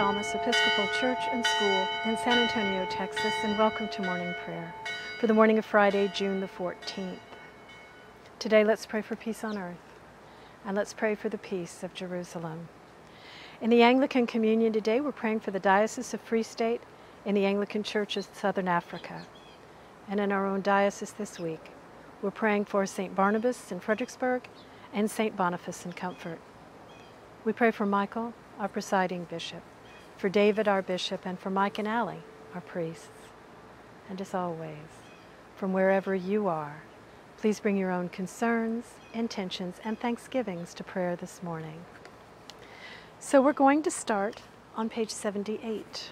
Thomas Episcopal Church and School in San Antonio, Texas, and welcome to morning prayer for the morning of Friday, June the 14th. Today, let's pray for peace on earth and let's pray for the peace of Jerusalem. In the Anglican Communion today, we're praying for the Diocese of Free State in the Anglican Church of Southern Africa. And in our own diocese this week, we're praying for St. Barnabas in Fredericksburg and St. Boniface in Comfort. We pray for Michael, our presiding bishop, for David, our bishop, and for Mike and Allie, our priests. And as always, from wherever you are, please bring your own concerns, intentions, and thanksgivings to prayer this morning. So we're going to start on page 78.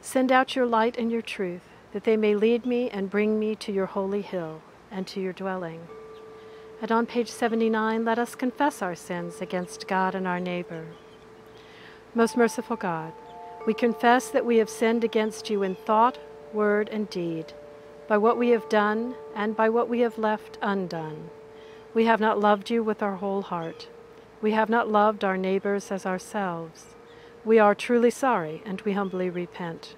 Send out your light and your truth, that they may lead me and bring me to your holy hill and to your dwelling. And on page 79, let us confess our sins against God and our neighbor. Most merciful God, we confess that we have sinned against you in thought, word, and deed, by what we have done and by what we have left undone. We have not loved you with our whole heart. We have not loved our neighbors as ourselves. We are truly sorry and we humbly repent.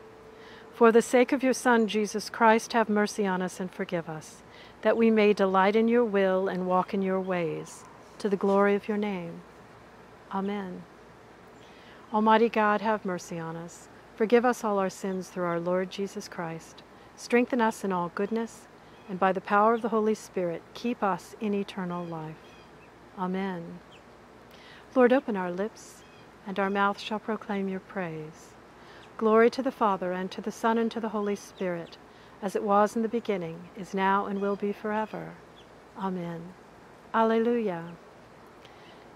For the sake of your Son, Jesus Christ, have mercy on us and forgive us that we may delight in your will and walk in your ways, to the glory of your name. Amen. Almighty God, have mercy on us. Forgive us all our sins through our Lord Jesus Christ. Strengthen us in all goodness, and by the power of the Holy Spirit, keep us in eternal life. Amen. Lord, open our lips, and our mouth shall proclaim your praise. Glory to the Father, and to the Son, and to the Holy Spirit as it was in the beginning, is now, and will be forever. Amen. Alleluia.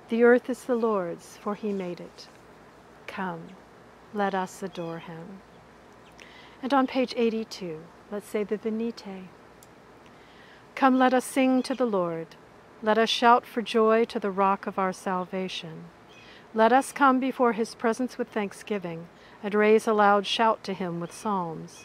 The earth is the Lord's, for he made it. Come, let us adore him. And on page 82, let's say the Venite. Come, let us sing to the Lord. Let us shout for joy to the rock of our salvation. Let us come before his presence with thanksgiving and raise a loud shout to him with psalms.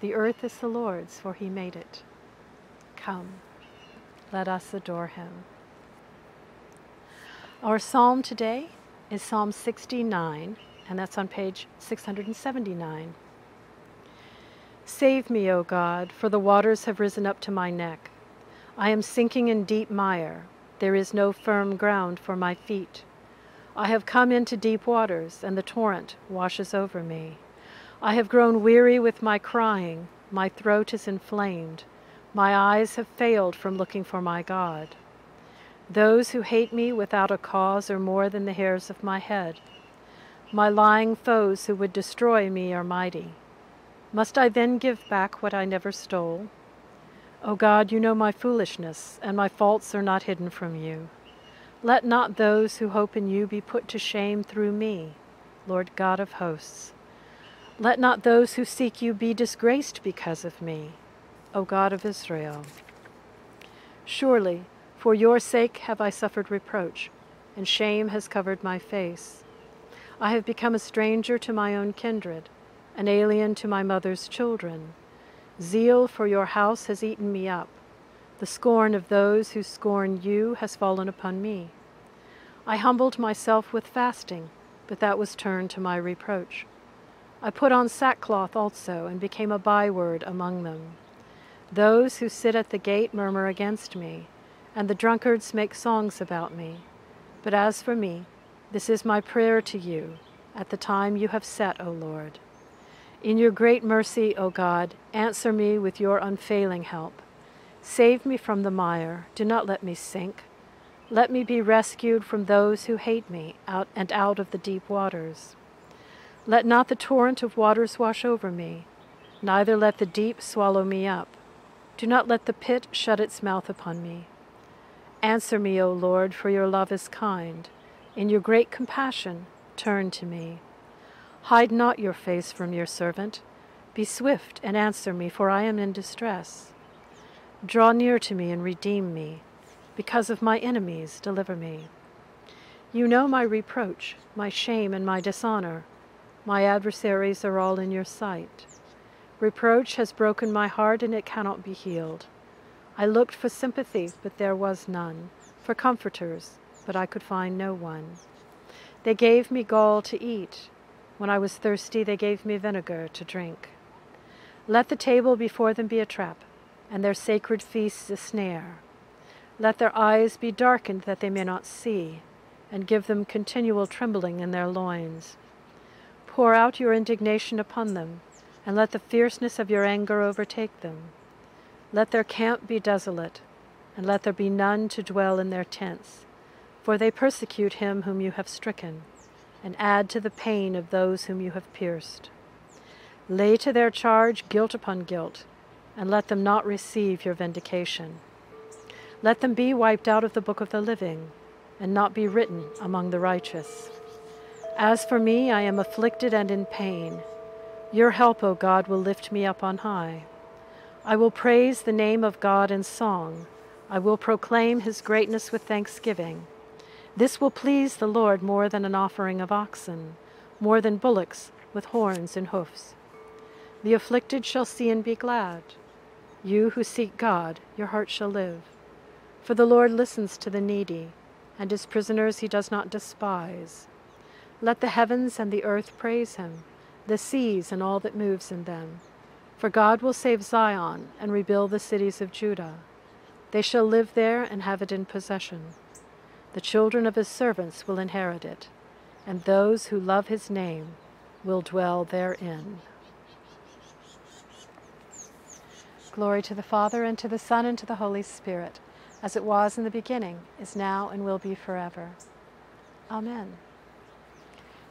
The earth is the Lord's, for he made it. Come, let us adore him. Our psalm today is Psalm 69, and that's on page 679. Save me, O God, for the waters have risen up to my neck. I am sinking in deep mire. There is no firm ground for my feet. I have come into deep waters, and the torrent washes over me. I have grown weary with my crying, my throat is inflamed, my eyes have failed from looking for my God. Those who hate me without a cause are more than the hairs of my head. My lying foes who would destroy me are mighty. Must I then give back what I never stole? O God, you know my foolishness, and my faults are not hidden from you. Let not those who hope in you be put to shame through me, Lord God of hosts. Let not those who seek you be disgraced because of me, O God of Israel. Surely, for your sake have I suffered reproach, and shame has covered my face. I have become a stranger to my own kindred, an alien to my mother's children. Zeal for your house has eaten me up. The scorn of those who scorn you has fallen upon me. I humbled myself with fasting, but that was turned to my reproach. I put on sackcloth also, and became a byword among them. Those who sit at the gate murmur against me, and the drunkards make songs about me. But as for me, this is my prayer to you at the time you have set, O Lord. In your great mercy, O God, answer me with your unfailing help. Save me from the mire, do not let me sink. Let me be rescued from those who hate me out and out of the deep waters. Let not the torrent of waters wash over me, neither let the deep swallow me up. Do not let the pit shut its mouth upon me. Answer me, O Lord, for your love is kind. In your great compassion, turn to me. Hide not your face from your servant. Be swift and answer me, for I am in distress. Draw near to me and redeem me. Because of my enemies, deliver me. You know my reproach, my shame, and my dishonor. My adversaries are all in your sight. Reproach has broken my heart, and it cannot be healed. I looked for sympathy, but there was none, for comforters, but I could find no one. They gave me gall to eat. When I was thirsty, they gave me vinegar to drink. Let the table before them be a trap, and their sacred feasts a snare. Let their eyes be darkened that they may not see and give them continual trembling in their loins. Pour out your indignation upon them, and let the fierceness of your anger overtake them. Let their camp be desolate, and let there be none to dwell in their tents, for they persecute him whom you have stricken, and add to the pain of those whom you have pierced. Lay to their charge guilt upon guilt, and let them not receive your vindication. Let them be wiped out of the book of the living and not be written among the righteous. As for me, I am afflicted and in pain. Your help, O God, will lift me up on high. I will praise the name of God in song. I will proclaim his greatness with thanksgiving. This will please the Lord more than an offering of oxen, more than bullocks with horns and hoofs. The afflicted shall see and be glad. You who seek God, your heart shall live. For the Lord listens to the needy and his prisoners he does not despise. Let the heavens and the earth praise him, the seas and all that moves in them. For God will save Zion and rebuild the cities of Judah. They shall live there and have it in possession. The children of his servants will inherit it, and those who love his name will dwell therein. Glory to the Father, and to the Son, and to the Holy Spirit as it was in the beginning, is now, and will be forever. Amen.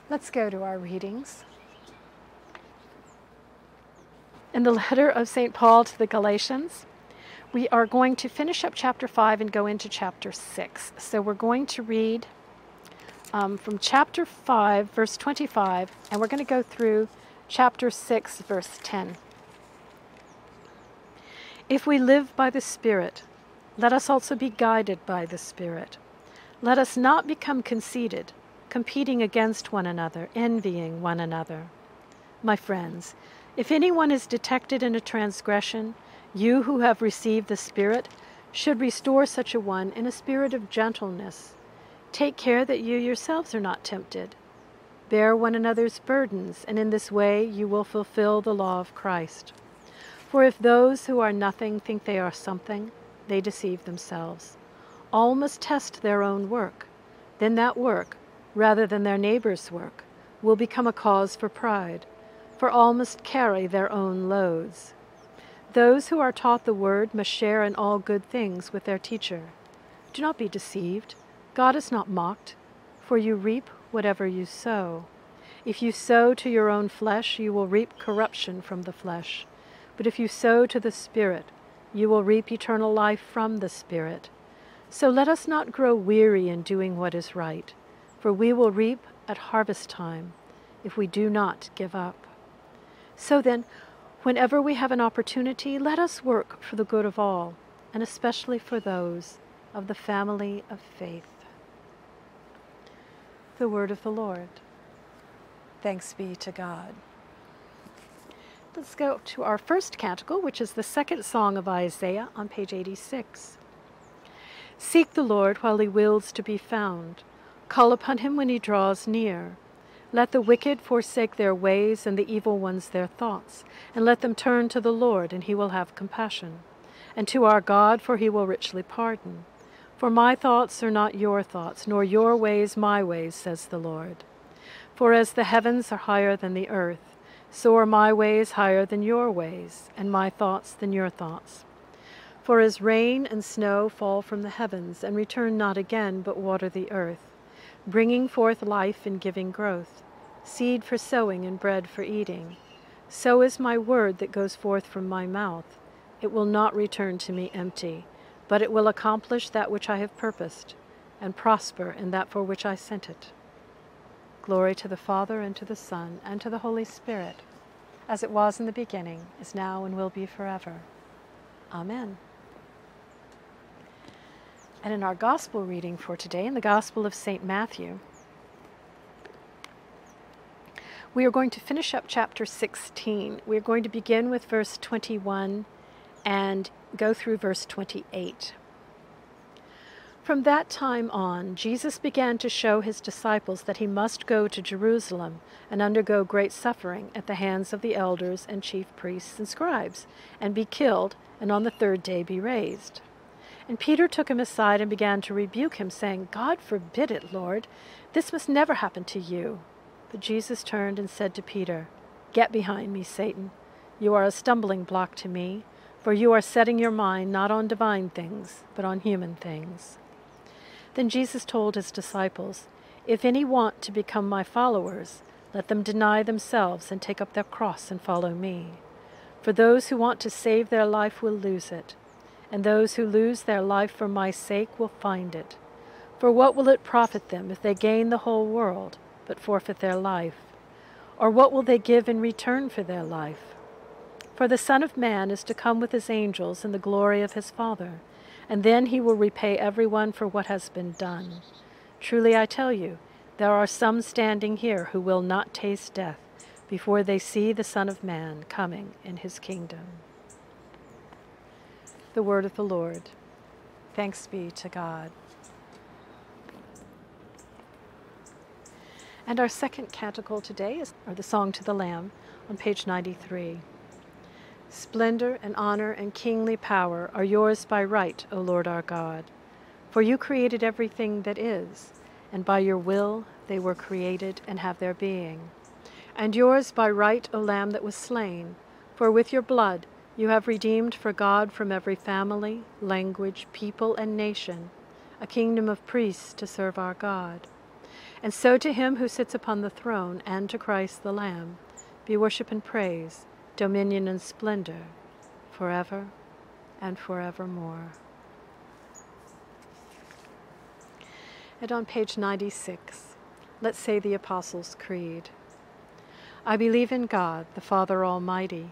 Let's go to our readings. In the letter of St. Paul to the Galatians, we are going to finish up chapter 5 and go into chapter 6. So we're going to read um, from chapter 5, verse 25, and we're going to go through chapter 6, verse 10. If we live by the Spirit, let us also be guided by the Spirit. Let us not become conceited, competing against one another, envying one another. My friends, if anyone is detected in a transgression, you who have received the Spirit should restore such a one in a spirit of gentleness. Take care that you yourselves are not tempted. Bear one another's burdens, and in this way you will fulfill the law of Christ. For if those who are nothing think they are something, they deceive themselves. All must test their own work. Then that work, rather than their neighbor's work, will become a cause for pride, for all must carry their own loads. Those who are taught the word must share in all good things with their teacher. Do not be deceived. God is not mocked, for you reap whatever you sow. If you sow to your own flesh, you will reap corruption from the flesh. But if you sow to the Spirit, you will reap eternal life from the Spirit. So let us not grow weary in doing what is right, for we will reap at harvest time if we do not give up. So then, whenever we have an opportunity, let us work for the good of all, and especially for those of the family of faith. The word of the Lord. Thanks be to God. Let's go to our first canticle, which is the second song of Isaiah on page 86. Seek the Lord while he wills to be found. Call upon him when he draws near. Let the wicked forsake their ways and the evil ones their thoughts, and let them turn to the Lord, and he will have compassion, and to our God, for he will richly pardon. For my thoughts are not your thoughts, nor your ways my ways, says the Lord. For as the heavens are higher than the earth, so are my ways higher than your ways, and my thoughts than your thoughts. For as rain and snow fall from the heavens, and return not again, but water the earth, bringing forth life and giving growth, seed for sowing and bread for eating, so is my word that goes forth from my mouth. It will not return to me empty, but it will accomplish that which I have purposed, and prosper in that for which I sent it. Glory to the Father, and to the Son, and to the Holy Spirit, as it was in the beginning, is now, and will be forever. Amen. And in our Gospel reading for today, in the Gospel of St. Matthew, we are going to finish up chapter 16. We are going to begin with verse 21 and go through verse 28. From that time on, Jesus began to show his disciples that he must go to Jerusalem and undergo great suffering at the hands of the elders and chief priests and scribes, and be killed, and on the third day be raised. And Peter took him aside and began to rebuke him, saying, God forbid it, Lord. This must never happen to you. But Jesus turned and said to Peter, Get behind me, Satan. You are a stumbling block to me, for you are setting your mind not on divine things, but on human things. Then Jesus told his disciples, If any want to become my followers, let them deny themselves and take up their cross and follow me. For those who want to save their life will lose it, and those who lose their life for my sake will find it. For what will it profit them if they gain the whole world, but forfeit their life? Or what will they give in return for their life? For the Son of Man is to come with his angels in the glory of his Father and then he will repay everyone for what has been done. Truly I tell you, there are some standing here who will not taste death before they see the Son of Man coming in his kingdom. The word of the Lord. Thanks be to God. And our second canticle today is or the Song to the Lamb on page 93. Splendor and honor and kingly power are yours by right, O Lord our God. For you created everything that is, and by your will they were created and have their being. And yours by right, O Lamb that was slain, for with your blood you have redeemed for God from every family, language, people, and nation, a kingdom of priests to serve our God. And so to him who sits upon the throne, and to Christ the Lamb, be worship and praise dominion and splendor, forever and forevermore. And on page 96, let's say the Apostles' Creed. I believe in God, the Father Almighty,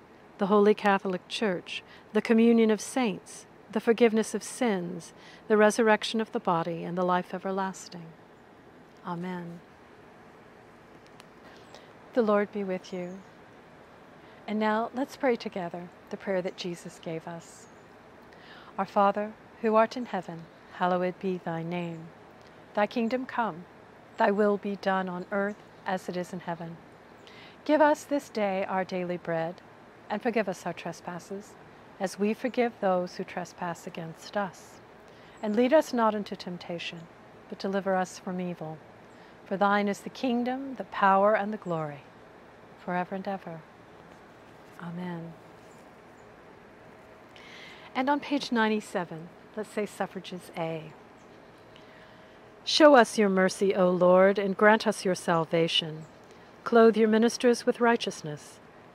the Holy Catholic Church, the communion of saints, the forgiveness of sins, the resurrection of the body, and the life everlasting. Amen. The Lord be with you. And now let's pray together the prayer that Jesus gave us. Our Father, who art in heaven, hallowed be thy name. Thy kingdom come, thy will be done on earth as it is in heaven. Give us this day our daily bread, and forgive us our trespasses, as we forgive those who trespass against us. And lead us not into temptation, but deliver us from evil. For thine is the kingdom, the power, and the glory, forever and ever. Amen. And on page 97, let's say suffrages A. Show us your mercy, O Lord, and grant us your salvation. Clothe your ministers with righteousness.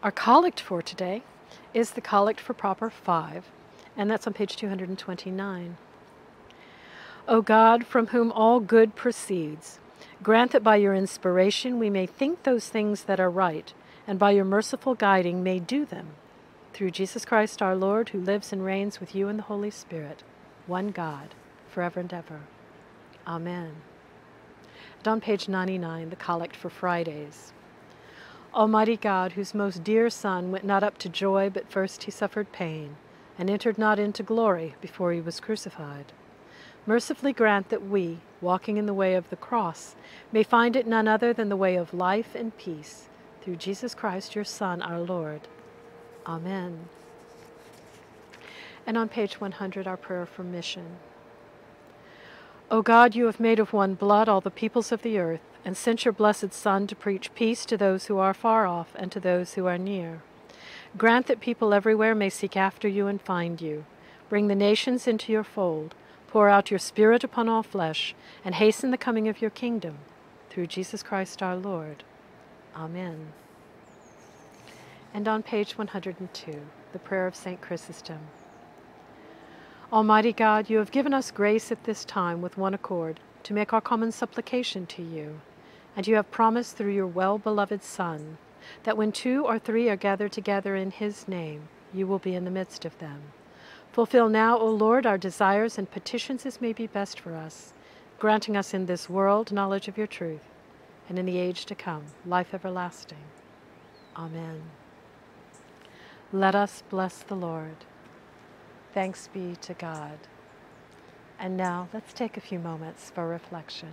Our collect for today is the collect for Proper 5, and that's on page 229. O God, from whom all good proceeds, grant that by your inspiration we may think those things that are right, and by your merciful guiding may do them. Through Jesus Christ our Lord, who lives and reigns with you in the Holy Spirit, one God, forever and ever. Amen. And on page 99, the Collect for Fridays. Almighty God, whose most dear Son went not up to joy, but first he suffered pain, and entered not into glory before he was crucified. Mercifully grant that we, walking in the way of the cross, may find it none other than the way of life and peace, through Jesus Christ, your Son, our Lord. Amen. And on page 100, our prayer for mission. O God, you have made of one blood all the peoples of the earth, and sent your blessed Son to preach peace to those who are far off and to those who are near. Grant that people everywhere may seek after you and find you. Bring the nations into your fold. Pour out your Spirit upon all flesh, and hasten the coming of your kingdom. Through Jesus Christ our Lord. Amen. And on page 102, the prayer of St. Chrysostom. Almighty God, you have given us grace at this time with one accord to make our common supplication to you. And you have promised through your well beloved Son that when two or three are gathered together in his name, you will be in the midst of them. Fulfill now, O Lord, our desires and petitions as may be best for us, granting us in this world knowledge of your truth, and in the age to come life everlasting. Amen. Let us bless the Lord. Thanks be to God. And now let's take a few moments for reflection.